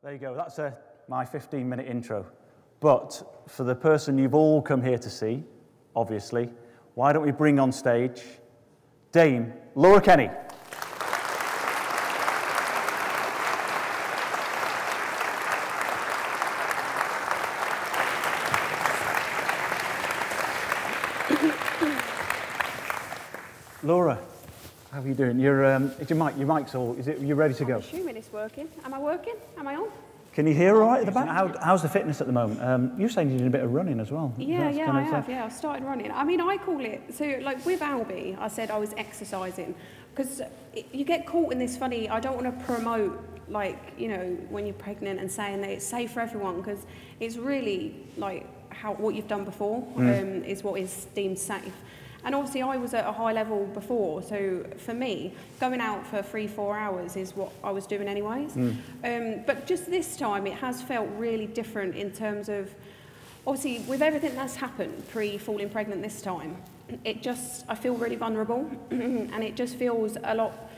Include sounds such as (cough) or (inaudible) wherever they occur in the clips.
There you go. That's a, my 15 minute intro. But for the person you've all come here to see, obviously, why don't we bring on stage Dame Laura Kenny? Laura, how are you doing? Your, um, is your mic, your mic's all, is it, you ready to I'm go? assuming it's working. Am I working? Am I on? Can you hear all right at the back? How, how's the fitness at the moment? Um, you're saying you did a bit of running as well. Yeah, That's yeah, kind I of, uh, have. Yeah, I've started running. I mean, I call it so. Like with Albie, I said I was exercising because you get caught in this funny. I don't want to promote like you know when you're pregnant and saying that it's safe for everyone because it's really like how what you've done before Mm. um, is what is deemed safe. And obviously, I was at a high level before, so for me, going out for three, four hours is what I was doing anyways. Mm. Um, but just this time, it has felt really different in terms of, obviously, with everything that's happened pre falling pregnant this time, it just, I feel really vulnerable, (clears throat) and it just feels a lot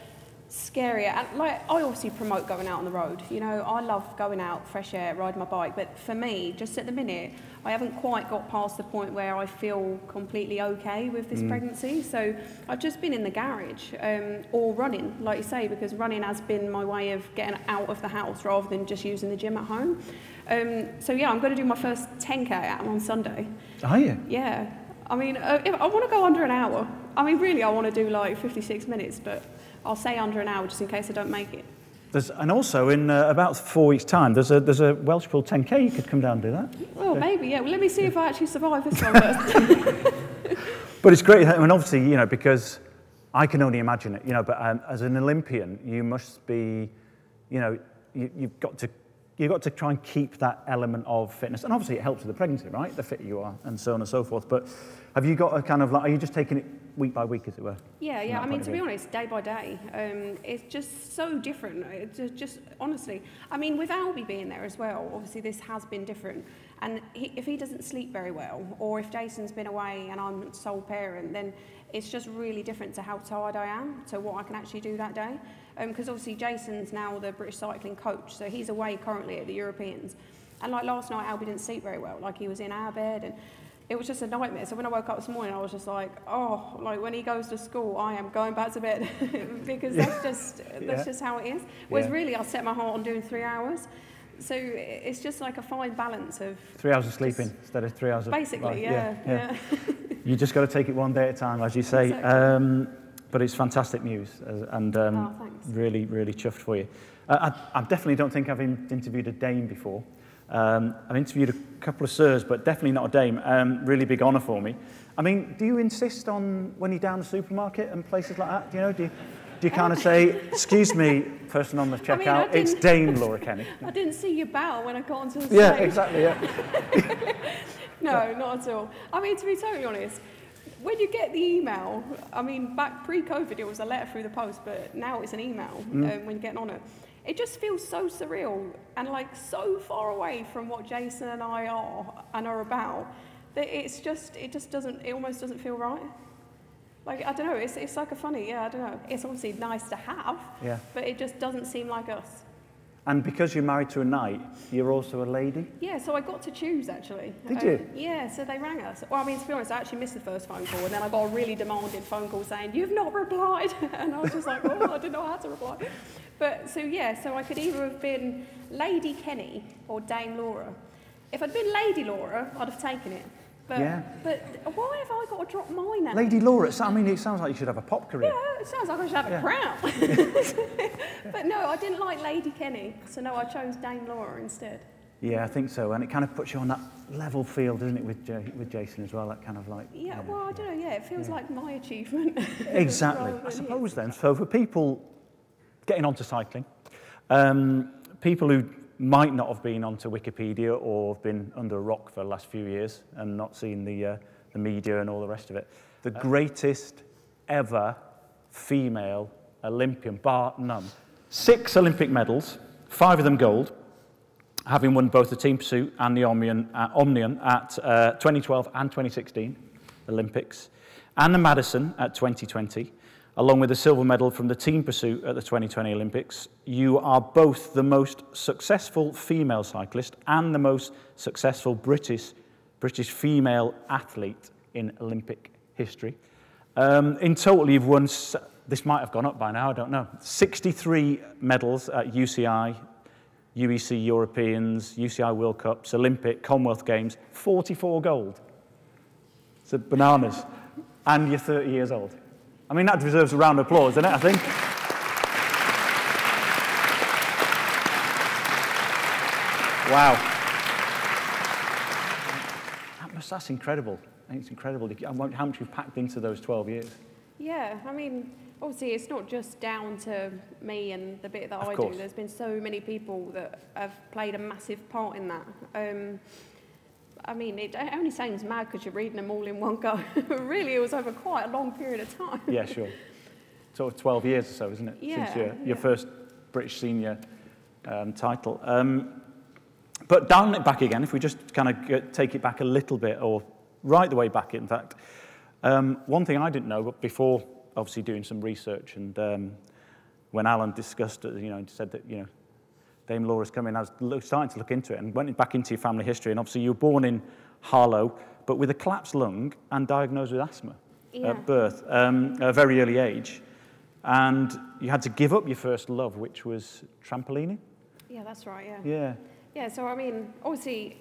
scarier. And like, I obviously promote going out on the road. You know, I love going out, fresh air, riding my bike. But for me, just at the minute, I haven't quite got past the point where I feel completely okay with this pregnancy. So I've just been in the garage um, or running, like you say, because running has been my way of getting out of the house rather than just using the gym at home. Um, so yeah, I'm going to do my first 10k on Sunday. Are you? Yeah. I mean, uh, if I want to go under an hour. I mean, really, I want to do like 56 minutes, but I'll say under an hour just in case I don't make it. There's, and also, in uh, about four weeks' time, there's a, there's a Welshpool 10K. You could come down and do that. Well, maybe, yeah. Well, let me see if I actually survive this one first. (laughs) But it's great, I mean, obviously, you know, because I can only imagine it, you know, but um, as an Olympian, you must be, you know, you, you've got to you've got to try and keep that element of fitness. And obviously it helps with the pregnancy, right? The fitter you are and so on and so forth. But have you got a kind of like, are you just taking it week by week, as it were? Yeah, yeah. I mean, to be honest, day by day, um, it's just so different. It's ju- just honestly, I mean, with Albie being there as well, obviously this has been different. And he, if he doesn't sleep very well, or if Jason's been away and I'm sole parent, then it's just really different to how tired I am to what I can actually do that day. Because obviously Jason's now the British cycling coach, so he's away currently at the Europeans. And like last night, Albie didn't sleep very well. Like he was in our bed and it was just a nightmare. So when I woke up this morning, I was just like, oh, like when he goes to school, I am going back to bed (laughs) because that's just (laughs) that's Yeah. just how it is. Whereas Yeah. really, I set my heart on doing three hours. So it's just like a fine balance of Three hours of sleeping instead of three hours of basically, yeah, yeah. You just got to take it one day at a time, as you say. Exactly. Um, but it's fantastic news, and um, Oh, really, really chuffed for you. Uh, I, I definitely don't think I've in, interviewed a dame before. Um, I've interviewed a couple of sirs, but definitely not a dame. Um, really big honour for me. I mean, do you insist on when you're down the supermarket and places like that? Do you know? Do you, do you kind of say, "Excuse me, person on the I mean, I checkout, it's Dame Laura Kenny"? (laughs) I didn't see you bow when I got onto the stage. Yeah, exactly. Yeah. (laughs) No, not at all. I mean, to be totally honest, when you get the email, I mean, back pre-COVID, it was a letter through the post, but now it's an email um, when you're getting on it. It just feels so surreal and like so far away from what Jason and I are and are about that it's just, it just doesn't, it almost doesn't feel right. Like, I don't know, it's, it's like a funny, yeah, I don't know. It's obviously nice to have, Yeah. but it just doesn't seem like us. And because you're married to a knight, you're also a lady. Yeah, so I got to choose actually. Um, Did you? Yeah, so they rang us. Well, I mean, to be honest, I actually missed the first phone call, and then I got a really demanding phone call saying, You've not replied. (laughs) and I was just like, Oh, I didn't know how to reply. But so, yeah, so I could either have been Lady Kenny or Dame Laura. If I'd been Lady Laura, I'd have taken it. But, Yeah. but why have I got to drop my name? Lady Laura, I mean, it sounds like you should have a pop career. Yeah, it sounds like I should have a Yeah. crown. (laughs) (laughs) but no, I didn't like Lady Kenny, so no, I chose Dame Laura instead. Yeah, I think so. And it kind of puts you on that level field, doesn't it, with, J- with Jason as well? That kind of like. Yeah, well, I don't know. Yeah, it feels like my achievement. (laughs) Exactly. I suppose then, so for people getting onto cycling, um, people who might not have been onto Wikipedia or have been under a rock for the last few years and not seen the, uh, the media and all the rest of it, the greatest ever female Olympian, bar none. Six Olympic medals, five of them gold, having won both the team pursuit and the Omnium, uh, Omnium at uh, 2012 and 2016 Olympics. and the Madison at 2020, along with a silver medal from the team pursuit at the 2020 Olympics. You are both the most successful female cyclist and the most successful British, British female athlete in Olympic history. Um, in total, you've won, this might have gone up by now, I don't know, 63 medals at UCI, UEC Europeans, UCI World Cups, Olympic, Commonwealth Games, 44 gold. It's bananas. And you're 30 years old. I mean, that deserves a round of applause, doesn't it, I think? Wow. That must, that's incredible. I think it's incredible how much you've packed into those 12 years. Yeah, I mean, obviously it's not just down to me and the bit that of I course. do. There's been so many people that have played a massive part in that. Um, I mean, it only sounds mad because you're reading them all in one go. (laughs) really, it was over quite a long period of time. yeah, sure. Sort of 12 years or so, isn't it? Yeah, Since your, yeah. your first British senior um, title. Um, but down it back again, if we just kind of take it back a little bit, or right the way back, in fact, um, one thing I didn't know, but before obviously doing some research, and um, when Alan discussed it, you know, said that, you know, Dame Laura's coming, I was starting to look into it and went back into your family history. And obviously, you were born in Harlow, but with a collapsed lung and diagnosed with asthma Yeah. at birth, um, at a very early age. And you had to give up your first love, which was trampolining. Yeah, that's right, yeah. Yeah. Yeah, so I mean, obviously,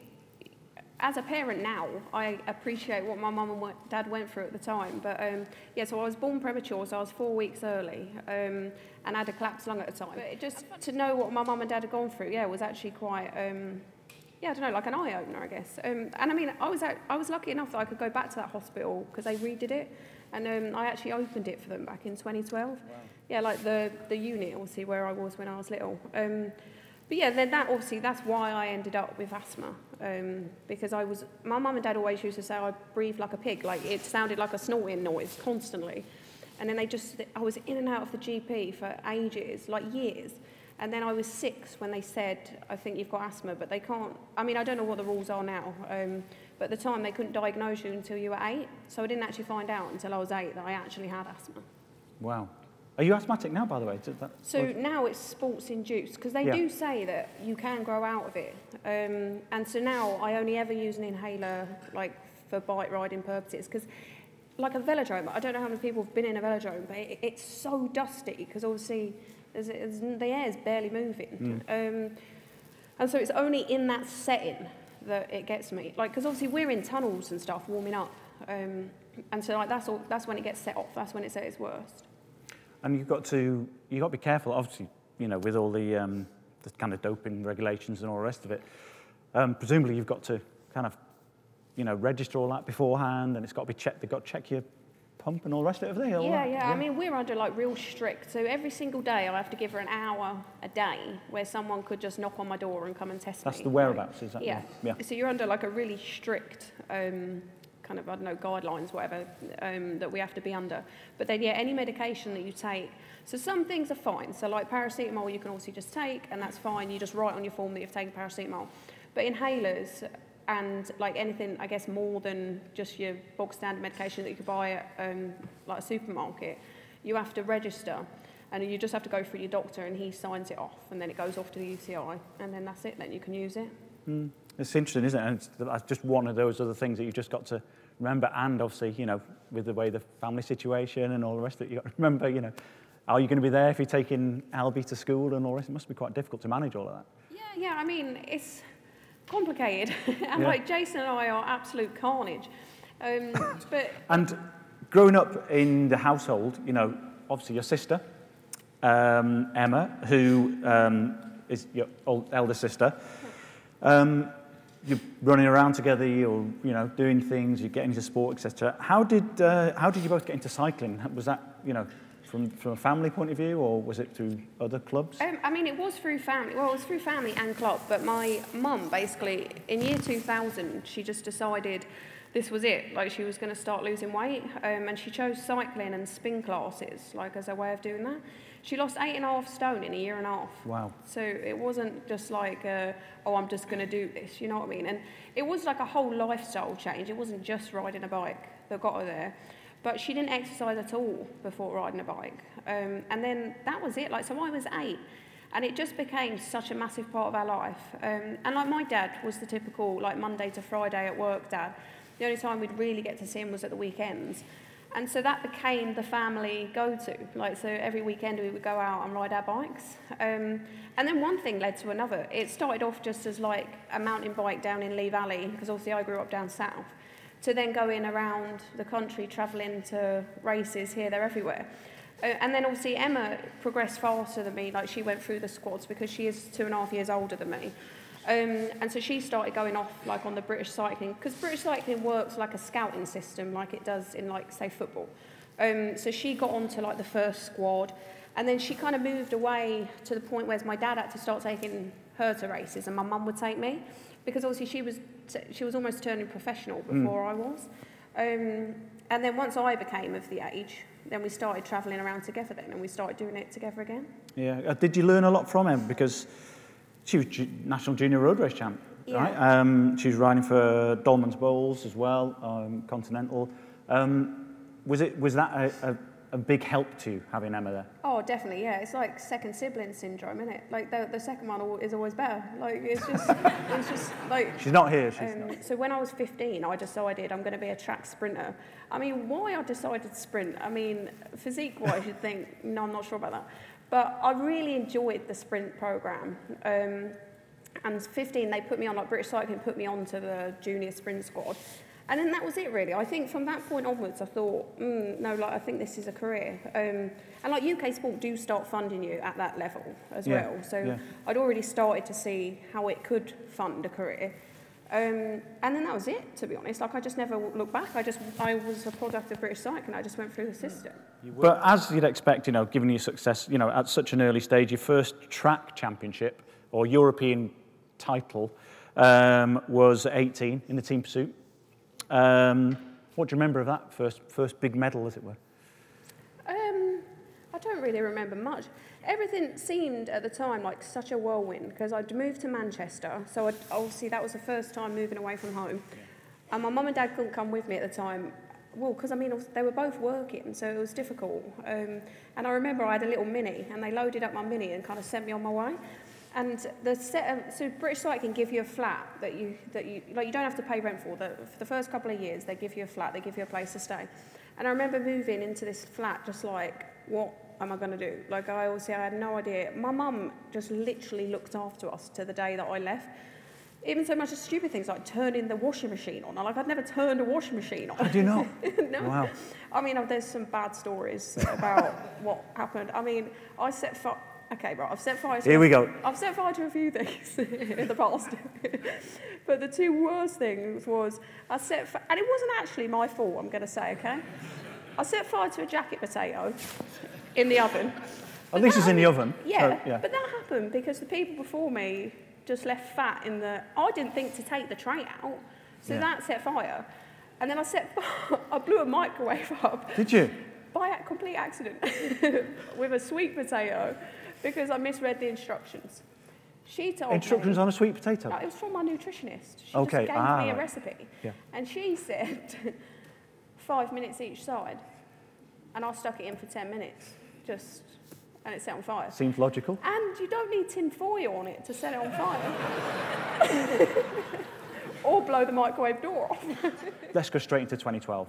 as a parent now, I appreciate what my mum and wa- dad went through at the time. But um, yeah, so I was born premature, so I was four weeks early um, and had a collapsed lung at the time. But it just to know what my mum and dad had gone through, yeah, was actually quite, um, yeah, I don't know, like an eye opener, I guess. Um, and I mean, I was, at, I was lucky enough that I could go back to that hospital because they redid it. And um, I actually opened it for them back in 2012. Yeah, like the, the unit, obviously, where I was when I was little. Um, but yeah, then that obviously that's why I ended up with asthma um, because I was my mum and dad always used to say I breathed like a pig, like it sounded like a snorting noise constantly, and then they just I was in and out of the GP for ages, like years, and then I was six when they said I think you've got asthma, but they can't. I mean I don't know what the rules are now, um, but at the time they couldn't diagnose you until you were eight, so I didn't actually find out until I was eight that I actually had asthma. Wow. Are you asthmatic now, by the way? That, So now it's sports induced because they Yeah. do say that you can grow out of it. Um, and so now I only ever use an inhaler like for bike riding purposes because like a velodrome, I don't know how many people have been in a velodrome, but it, it's so dusty because obviously there's, there's, the air's barely moving. Um, and so it's only in that setting that it gets me. Like, because obviously we're in tunnels and stuff warming up. Um, and so like that's, all, that's when it gets set off. That's when it's at its worst. And you've got to you've got to be careful, obviously, you know, with all the um, the kind of doping regulations and all the rest of it. Um, presumably, you've got to kind of, you know, register all that beforehand, and it's got to be checked. They've got to check your pump and all the rest of it, have? All Yeah, yeah, I mean, we're under like real strict. So every single day I have to give her an hour a day where someone could just knock on my door and come and test that's me. the whereabouts, is that? Yeah. yeah. So you're under like a really strict um, kind of, I don't know, guidelines, whatever, um, that we have to be under. But then, yeah, any medication that you take. So some things are fine. So like paracetamol, you can obviously just take, and that's fine. You just write on your form that you've taken paracetamol. But inhalers and like anything, I guess, more than just your bog standard medication that you could buy at um, like a supermarket, you have to register. And you just have to go through your doctor and he signs it off and then it goes off to the UCI and then that's it, then you can use it. It's interesting, isn't it? And it's that's just one of those other things that you've just got to remember. And obviously, you know, with the way the family situation and all the rest of it, you've got to remember, you know, are you going to be there if you're taking Albie to school and all this? It must be quite difficult to manage all of that. Yeah, yeah, I mean, it's complicated. (laughs) and Yeah. like Jason and I are absolute carnage. Um, (coughs) but And growing up in the household, you know, obviously your sister, um, Emma, who um, is your old, elder sister, um, you're running around together, you're, you know, doing things, you're getting into sport, etc. How did, uh, how did you both get into cycling? Was that, you know, from, from a family point of view, or was it through other clubs? um, I mean, it was through family. Well, it was through family and club. But my mum, basically, in year 2000, she just decided this was it. Like she was going to start losing weight, um, and she chose cycling and spin classes, like as a way of doing that. She lost eight and a half stone in a year and a half. Wow. So it wasn't just like, uh, oh, I'm just going to do this, you know what I mean? And it was like a whole lifestyle change. It wasn't just riding a bike that got her there. But she didn't exercise at all before riding a bike. Um, and then that was it. Like, so I was eight. And it just became such a massive part of our life. Um, and like my dad was the typical, like Monday to Friday at work dad. The only time we'd really get to see him was at the weekends. And so that became the family go-to. Like, so every weekend we would go out and ride our bikes. Um, and then one thing led to another. It started off just as like a mountain bike down in Lee Valley, because obviously I grew up down south, to then going around the country, travelling to races here, there, everywhere. Uh, and then obviously Emma progressed faster than me, like she went through the squads because she is two and a half years older than me. Um, and so she started going off like on the British cycling because British cycling works like a scouting system, like it does in like say football. Um, so she got onto like the first squad, and then she kind of moved away to the point where my dad had to start taking her to races, and my mum would take me because obviously she was she was almost turning professional hmm. before mm. I was. Um, and then once I became of the age, then we started travelling around together then, and we started doing it together again. Yeah. Uh, did you learn a lot from him because? She was national junior road race champ, yeah. right? Um, she was riding for Dolmans Boels as well, um, Continental. Um, was it was that a, a, a big help to having Emma there? Oh, definitely, yeah. It's like second sibling syndrome, isn't it? Like the, the second one is always better. Like it's just, (laughs) it's just like. She's not here. She's um, not. So when I was 15, I decided I'm going to be a track sprinter. I mean, why I decided to sprint? I mean, physique-wise, you'd think, no, I'm not sure about that. But I really enjoyed the sprint program. Um, and 15, they put me on, like British Cycling put me on to the junior sprint squad. And then that was it, really. I think from that point onwards, I thought, mm, no, like I think this is a career. Um, and like UK Sport do start funding you at that level as yeah. well. So yeah. I'd already started to see how it could fund a career. Um, and then that was it, to be honest. Like, I just never looked back. I just, I was a product of British Cycling. I just went through the system. But as you'd expect, you know, given your success, you know, at such an early stage, your first track championship or European title um, was 18 in the team pursuit. Um, what do you remember of that first, first big medal, as it were? Um, don't really remember much everything seemed at the time like such a whirlwind because I'd moved to Manchester, so I'd, obviously that was the first time moving away from home. And my mum and dad couldn't come with me at the time. Well, because I mean, they were both working, so it was difficult. Um, and I remember I had a little mini, and they loaded up my mini and kind of sent me on my way. And the set of, so British Cycling give you a flat that you that you like you don't have to pay rent for. The, for the first couple of years, they give you a flat, they give you a place to stay. And I remember moving into this flat just like, what am I going to do? Like, I always say I had no idea. My mum just literally looked after us to the day that I left. Even so much as stupid things like turning the washing machine on. Like, I'd never turned a washing machine on. I do not. (laughs) no. Wow. I mean, oh, there's some bad stories about (laughs) what happened. I mean, I set fire. Okay, right, I've set fire to Here we go. I've set fire to a few things (laughs) in the past. but the two worst things was I set fire, and it wasn't actually my fault, I'm going to say, okay? I set fire to a jacket potato in the oven. At least it's in the oven. Yeah, so, yeah, but that happened because the people before me just left fat in the. I didn't think to take the tray out, so yeah. that set fire. And then I set, (laughs) I blew a microwave up. Did you? By a complete accident, (laughs) with a sweet potato, because I misread the instructions. She told instructions me, on a sweet potato. it was from my nutritionist. She okay. just gave ah, me a recipe, yeah. and she said (laughs) five minutes each side and I stuck it in for 10 minutes, just, and it set on fire. Seems logical. And you don't need tin foil on it to set it on fire. (laughs) or blow the microwave door off. (laughs) Let's go straight into 2012.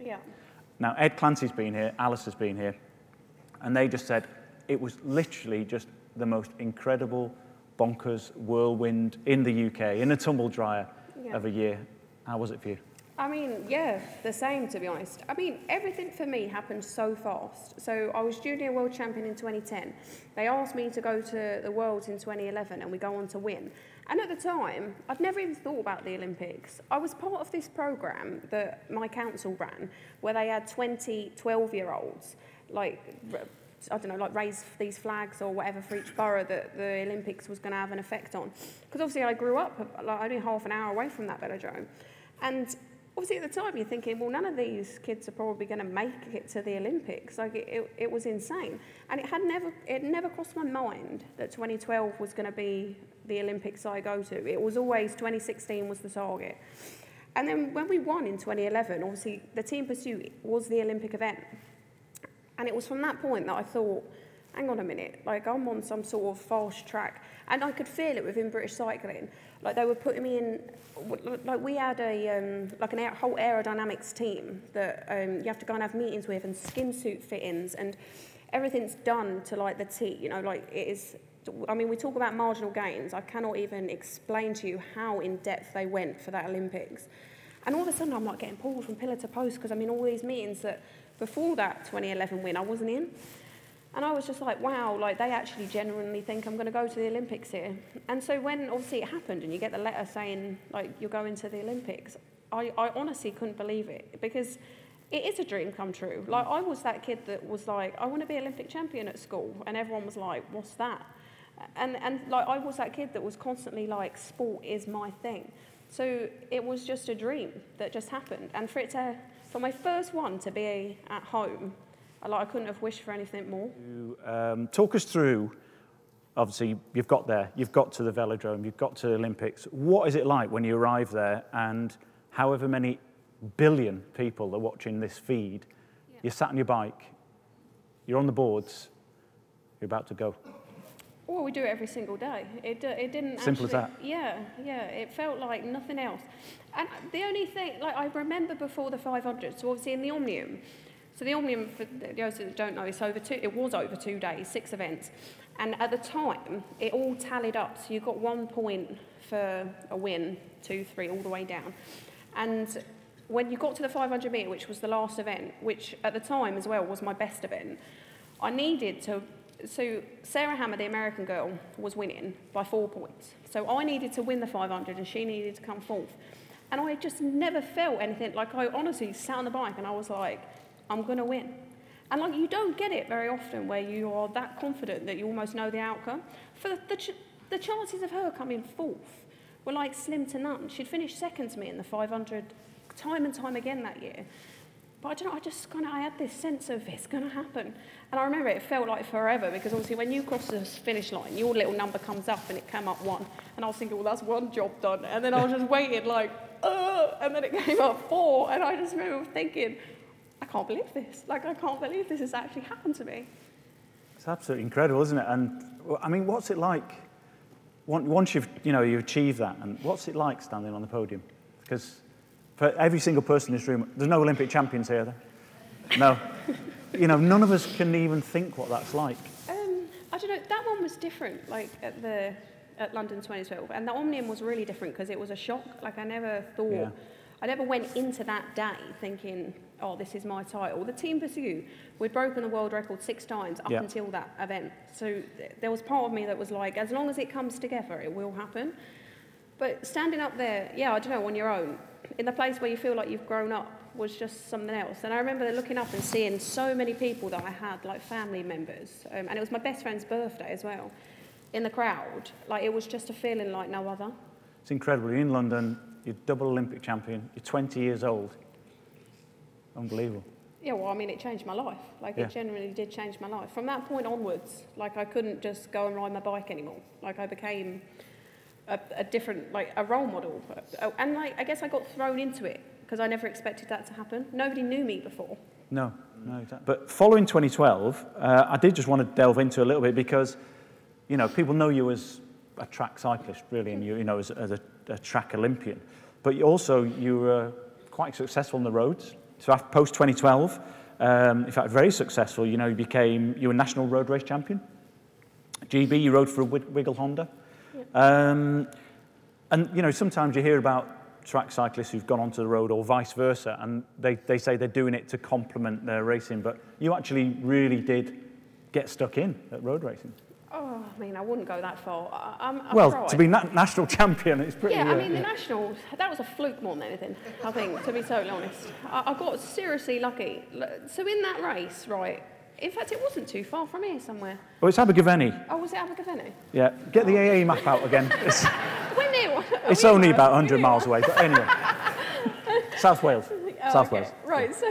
Yeah. Now, Ed Clancy's been here, Alice has been here, and they just said it was literally just the most incredible, bonkers whirlwind in the UK, in a tumble dryer yeah. of a year. How was it for you? I mean, yeah, the same to be honest. I mean, everything for me happened so fast. So I was junior world champion in 2010. They asked me to go to the Worlds in 2011 and we go on to win. And at the time, I'd never even thought about the Olympics. I was part of this program that my council ran where they had 20 12 year olds, like, I don't know, like raise these flags or whatever for each borough that the Olympics was going to have an effect on. Because obviously I grew up like, only half an hour away from that velodrome. And obviously at the time you're thinking, well, none of these kids are probably going to make it to the Olympics. Like it, it, it, was insane, and it had never it never crossed my mind that 2012 was going to be the Olympics I go to. It was always 2016 was the target, And then when we won in 2011, obviously the team pursuit was the Olympic event. And it was from that point that I thought, hang on a minute, like I'm on some sort of fast track. And I could feel it within British cycling. Like they were putting me in, like we had a, um, like an air, whole aerodynamics team that um, you have to go and have meetings with and skin suit fittings and everything's done to like the T, you know, like it is, I mean, we talk about marginal gains. I cannot even explain to you how in depth they went for that Olympics. And all of a sudden I'm like getting pulled from pillar to post because I'm in all these meetings that before that 2011 win I wasn't in. And I was just like, wow, like they actually genuinely think I'm going to go to the Olympics here. And so when obviously it happened and you get the letter saying like you're going to the Olympics, I, I honestly couldn't believe it because it is a dream come true. Like I was that kid that was like, I want to be Olympic champion at school, and everyone was like, what's that? And and like I was that kid that was constantly like, sport is my thing. So it was just a dream that just happened, and for it to, for my first one to be at home like, I couldn't have wished for anything more. You, um, talk us through, obviously, you've got there, you've got to the velodrome, you've got to the Olympics. What is it like when you arrive there and however many billion people are watching this feed, yeah. you're sat on your bike, you're on the boards, you're about to go. Well, we do it every single day. It, uh, it didn't Simple actually, as that? Yeah, yeah. It felt like nothing else. And the only thing, like I remember before the 500, so obviously in the Omnium, so the Omnium, for those that don't know, it's over two, it was over two days, six events. And at the time, it all tallied up. So you got one point for a win, two, three, all the way down. And when you got to the 500 metre, which was the last event, which at the time as well was my best event, I needed to. So Sarah Hammer, the American girl, was winning by four points. So I needed to win the 500 and she needed to come fourth. And I just never felt anything. Like I honestly sat on the bike and I was like, I'm going to win. And like you don't get it very often where you are that confident that you almost know the outcome. For the, the, ch the chances of her coming fourth were like slim to none. She'd finished second to me in the 500 time and time again that year. But I don't know, I just kind of, I had this sense of it's going to happen. And I remember it felt like forever because obviously when you cross the finish line, your little number comes up and it came up one. And I was thinking, well, that's one job done. And then I was just waiting like, uh, and then it came up four. And I just remember thinking, I can't believe this. Like, I can't believe this has actually happened to me. It's absolutely incredible, isn't it? And I mean, what's it like once you've, you know, you achieve that? And what's it like standing on the podium? Because for every single person in this room, there's no Olympic champions here. There. No. (laughs) you know, none of us can even think what that's like. Um, I don't know. That one was different, like at the at London 2012, and that Omnium was really different because it was a shock. Like I never thought, yeah. I never went into that day thinking oh, this is my title. The team pursuit, we'd broken the world record six times up yep. until that event. So th there was part of me that was like, as long as it comes together, it will happen. But standing up there, yeah, I don't know, on your own, in the place where you feel like you've grown up, was just something else. And I remember looking up and seeing so many people that I had, like family members, um, and it was my best friend's birthday as well, in the crowd. Like it was just a feeling like no other. It's incredible. You're in London, you're double Olympic champion, you're 20 years old, Unbelievable. Yeah, well, I mean, it changed my life. Like, yeah. it genuinely did change my life. From that point onwards, like, I couldn't just go and ride my bike anymore. Like, I became a, a different, like, a role model. And, like, I guess I got thrown into it because I never expected that to happen. Nobody knew me before. No, no, exactly. But following 2012, uh, I did just want to delve into a little bit because, you know, people know you as a track cyclist, really, and you, you know, as, as a, a track Olympian. But you also, you were quite successful on the roads. So after post 2012, um, in fact, very successful. You know, you became you were national road race champion. GB, you rode for a Wiggle Honda. Um, and you know, sometimes you hear about track cyclists who've gone onto the road or vice versa, and they, they say they're doing it to complement their racing, but you actually really did get stuck in at road racing. Oh, I mean, I wouldn't go that far. I, well, tried. to be na national (laughs) champion, it's pretty. Yeah, I uh, mean, the national, that was a fluke more than anything, I think, to be totally honest. I, I got seriously lucky. So in that race, right, in fact, it wasn't too far from here somewhere. Oh, it's Abergavenny. Oh, was it Abergavenny? Yeah. Get the AA map out again. (laughs) It's, (laughs) it's only about 100 miles away, but anyway. South Wales. Oh, South okay. Wales. Right, so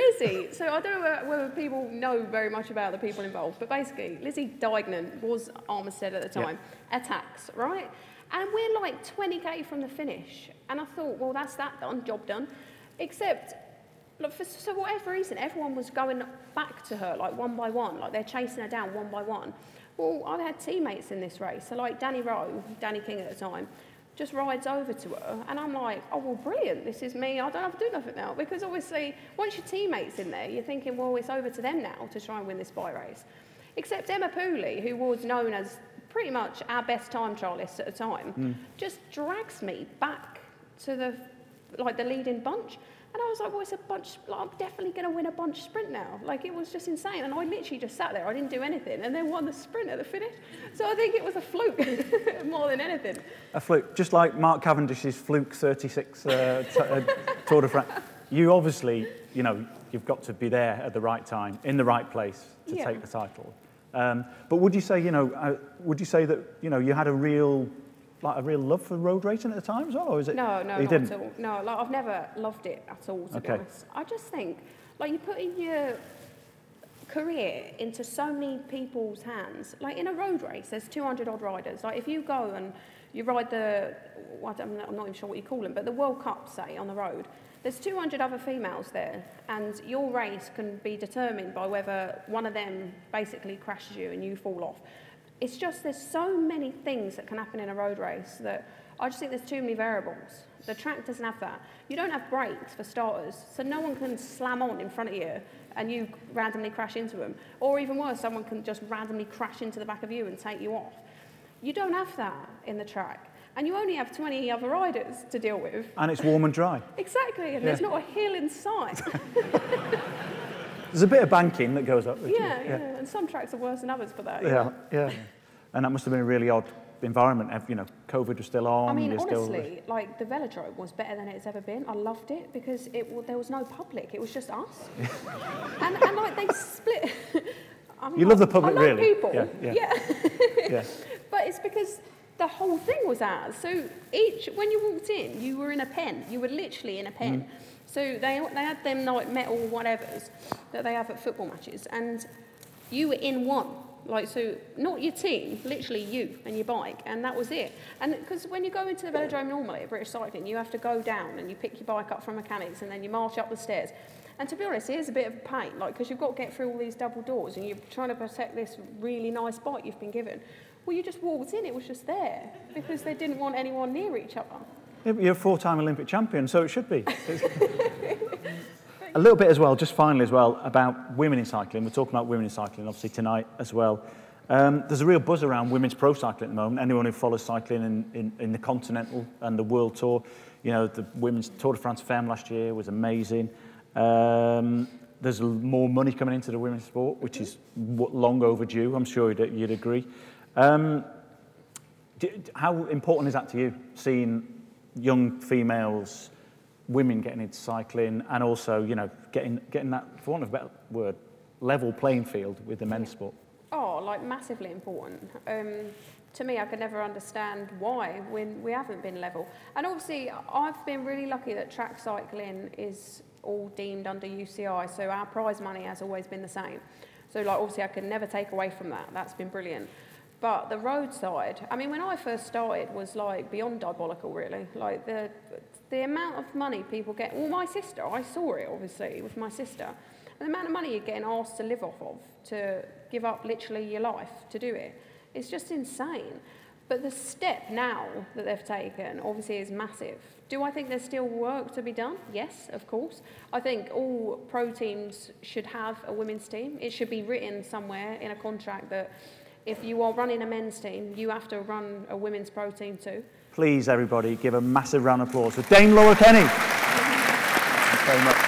Lizzie, so I don't know whether people know very much about the people involved, but basically, Lizzie Deignan was Armistead at the time, yeah. attacks, right? And we're like 20k from the finish. And I thought, well, that's that done, job done. Except, look, for, for whatever reason, everyone was going back to her, like one by one, like they're chasing her down one by one. Well, I've had teammates in this race. So, like Dani Rowe, Dani King at the time, just rides over to her, and I'm like, oh, well, brilliant, this is me, I don't have to do nothing now. Because obviously, once your teammate's in there, you're thinking, well, it's over to them now to try and win this bike race. Except Emma Pooley, who was known as pretty much our best time trialist at the time, mm. just drags me back to the like the leading bunch. And I was like, well, it's a bunch, like, I'm definitely going to win a bunch sprint now. Like, it was just insane. And I literally just sat there, I didn't do anything, and then won the sprint at the finish. So I think it was a fluke (laughs) more than anything. A fluke, just like Mark Cavendish's fluke 36 uh, uh, Tour de France. You obviously, you know, you've got to be there at the right time, in the right place to yeah. take the title. Um, but would you say, you know, uh, would you say that, you know, you had a real like a real love for road racing at the time as well, or is it? No, no, not didn't? at all. No, like I've never loved it at all. To okay. be honest, I just think like you're putting your career into so many people's hands. Like in a road race, there's 200 odd riders. Like if you go and you ride the, well, I'm not even sure what you call them, but the World Cup, say, on the road, there's 200 other females there, and your race can be determined by whether one of them basically crashes you and you fall off it's just there's so many things that can happen in a road race that I just think there's too many variables. The track doesn't have that. You don't have brakes for starters, so no one can slam on in front of you and you randomly crash into them. Or even worse, someone can just randomly crash into the back of you and take you off. You don't have that in the track. And you only have 20 other riders to deal with. And it's warm and dry. exactly, and yeah. there's not a hill in sight. (laughs) There's a bit of banking that goes up. Yeah, yeah, yeah, and some tracks are worse than others for that. Yeah, yeah. And that must have been a really odd environment. You know, COVID was still on. I mean, honestly, still... like the velodrome was better than it's ever been. I loved it because it there was no public. It was just us. (laughs) and, and like they split. (laughs) I mean, you love the public, I love really? people. Yeah. yeah. yeah. yeah. (laughs) But it's because the whole thing was ours. So each, when you walked in, you were in a pen. You were literally in a pen. Mm. So they, they had them like metal whatevers that they have at football matches, and you were in one. Like, so not your team, literally you and your bike, and that was it. And because when you go into the velodrome normally at British Cycling, you have to go down and you pick your bike up from mechanics and then you march up the stairs. And to be honest, it is a bit of a pain, like, because you've got to get through all these double doors and you're trying to protect this really nice bike you've been given. Well, you just walked in, it was just there because they didn't want anyone near each other. You're a four-time Olympic champion, so it should be. (laughs) a little bit as well, just finally as well, about women in cycling. We're talking about women in cycling, obviously, tonight as well. Um, there's a real buzz around women's pro cycling at the moment. Anyone who follows cycling in, in, in the Continental and the World Tour, you know, the women's Tour de France Femme last year was amazing. Um, there's more money coming into the women's sport, which is long overdue. I'm sure you'd, you'd agree. Um, how important is that to you, seeing young females, women getting into cycling, and also, you know, getting, getting that, for want of a better word, level playing field with the men's sport? Oh, like massively important. Um, to me, I could never understand why when we haven't been level. And obviously, I've been really lucky that track cycling is all deemed under UCI, so our prize money has always been the same. So, like, obviously, I can never take away from that. That's been brilliant. But the roadside, I mean, when I first started was like beyond diabolical, really. Like the, the amount of money people get, well, my sister, I saw it obviously with my sister, and the amount of money you're getting asked to live off of, to give up literally your life to do it, it's just insane. But the step now that they've taken obviously is massive. Do I think there's still work to be done? Yes, of course. I think all pro teams should have a women's team. It should be written somewhere in a contract that if you are running a men's team, you have to run a women's pro team too. Please, everybody, give a massive round of applause for Dame Laura Kenny. Thanks very much.